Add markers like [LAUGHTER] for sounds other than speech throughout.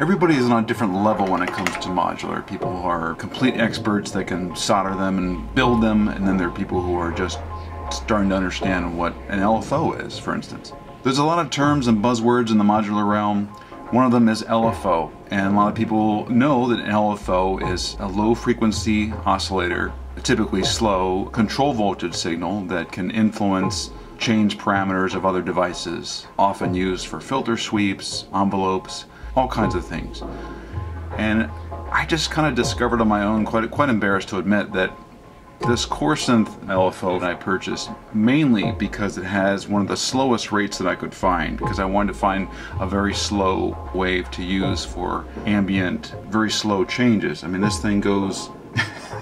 Everybody is on a different level when it comes to modular. People who are complete experts that can solder them and build them, and then there are people who are just starting to understand what an LFO is, for instance. There's a lot of terms and buzzwords in the modular realm. One of them is LFO, and a lot of people know that an LFO is a low frequency oscillator, a typically slow control voltage signal that can influence change parameters of other devices, often used for filter sweeps, envelopes, all kinds of things. And I just kind of discovered on my own, quite quite embarrassed to admit, that this Corsynth LFO that I purchased mainly because it has one of the slowest rates that I could find because I wanted to find a very slow wave to use for ambient, very slow changes. I mean, this thing goes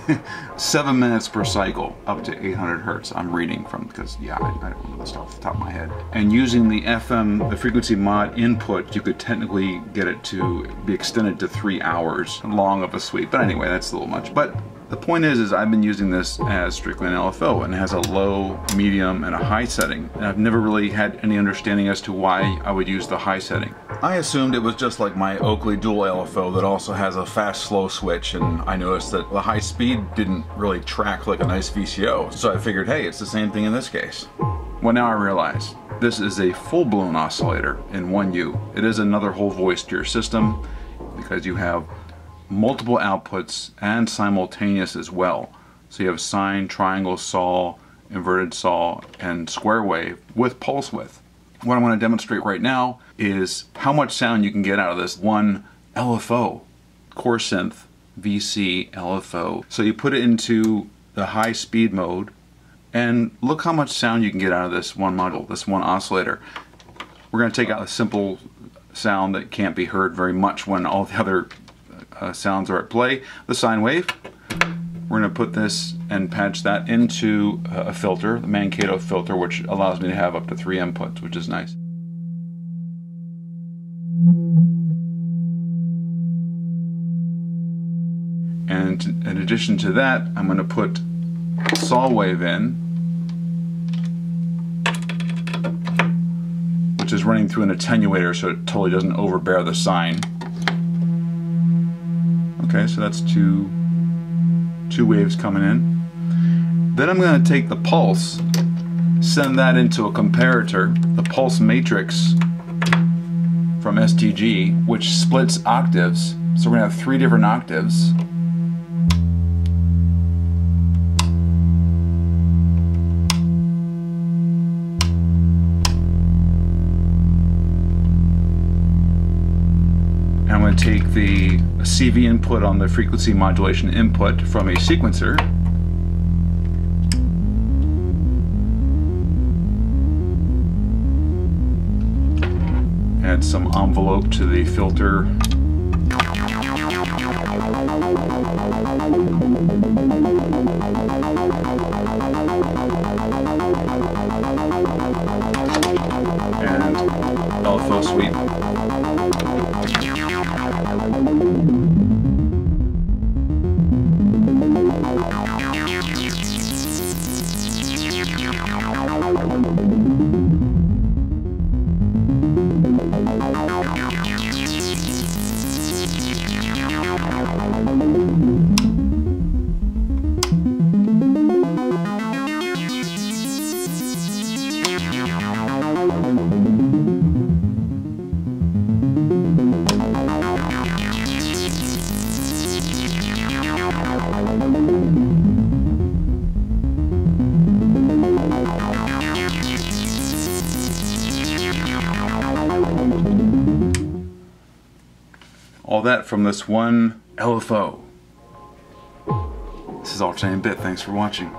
[LAUGHS] seven minutes per cycle up to 800 hertz. I'm reading from because yeah I, I, don't know this off the top of my head. And using the fm the frequency mod input you could technically get it to be extended to three hours long of a sweep. But anyway that's a little much. But the point is, is I've been using this as strictly an LFO and it has a low, medium, and a high setting. And I've never really had any understanding as to why I would use the high setting. I assumed it was just like my Oakley dual LFO that also has a fast slow switch and I noticed that the high speed didn't really track like a nice VCO. So I figured, hey, it's the same thing in this case. Well, now I realize this is a full-blown oscillator in 1U. It is another whole voice to your system because you have multiple outputs and simultaneous as well. So you have sine, triangle, saw, inverted saw, and square wave with pulse width. What I'm going to demonstrate right now is how much sound you can get out of this one LFO, Corsynth VC LFO. So you put it into the high speed mode and look how much sound you can get out of this one module, this one oscillator. We're going to take out a simple sound that can't be heard very much when all the other uh, sounds are at play. The sine wave, we're going to put this and patch that into uh, a filter, the Mankato filter, which allows me to have up to three inputs, which is nice. And in addition to that, I'm going to put saw wave in, which is running through an attenuator so it totally doesn't overbear the sine. Okay, so that's two, two waves coming in. Then I'm going to take the pulse, send that into a comparator, the pulse matrix from STG, which splits octaves. So we're going to have three different octaves. To take the CV input on the frequency modulation input from a sequencer add some envelope to the filter and LFO sweep. That from this one LFO. This is Alternating Bit. Thanks for watching.